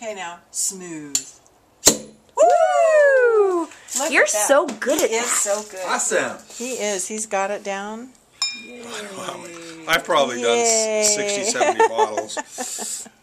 Okay, now smooth. Woo! Look You're so good at He is so good. Awesome. He is. He's got it down. I've probably done Yay. 60, 70 bottles.